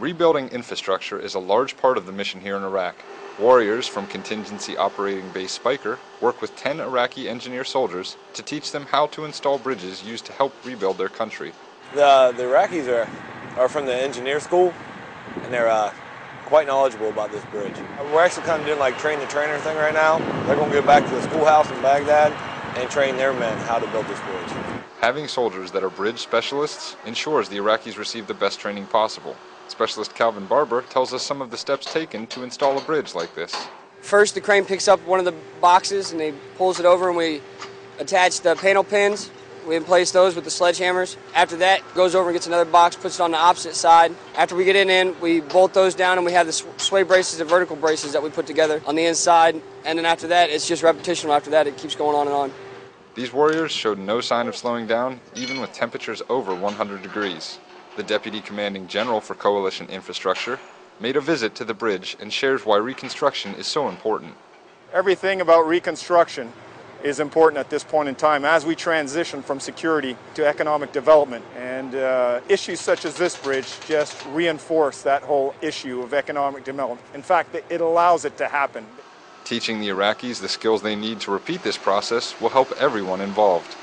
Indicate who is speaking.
Speaker 1: Rebuilding infrastructure is a large part of the mission here in Iraq. Warriors from Contingency Operating Base Speicher work with 10 Iraqi engineer soldiers to teach them how to install bridges used to help rebuild their country.
Speaker 2: The, the Iraqis are, are from the engineer school, and they're uh, quite knowledgeable about this bridge. We're actually kind of doing like train the trainer thing right now. They're going to go back to the schoolhouse in Baghdad and train their men how to build this bridge.
Speaker 1: Having soldiers that are bridge specialists ensures the Iraqis receive the best training possible. Specialist Calvin Barber tells us some of the steps taken to install a bridge like this.
Speaker 3: First, the crane picks up one of the boxes and he pulls it over and we attach the panel pins. We place those with the sledgehammers. After that, goes over and gets another box, puts it on the opposite side. After we get it in, we bolt those down and we have the sway braces and vertical braces that we put together on the inside. And then after that, it's just repetition. After that, it keeps going on and on.
Speaker 1: These warriors showed no sign of slowing down, even with temperatures over 100 degrees the Deputy Commanding General for Coalition Infrastructure, made a visit to the bridge and shares why reconstruction is so important.
Speaker 4: Everything about reconstruction is important at this point in time as we transition from security to economic development. And uh, issues such as this bridge just reinforce that whole issue of economic development. In fact, it allows it to happen.
Speaker 1: Teaching the Iraqis the skills they need to repeat this process will help everyone involved.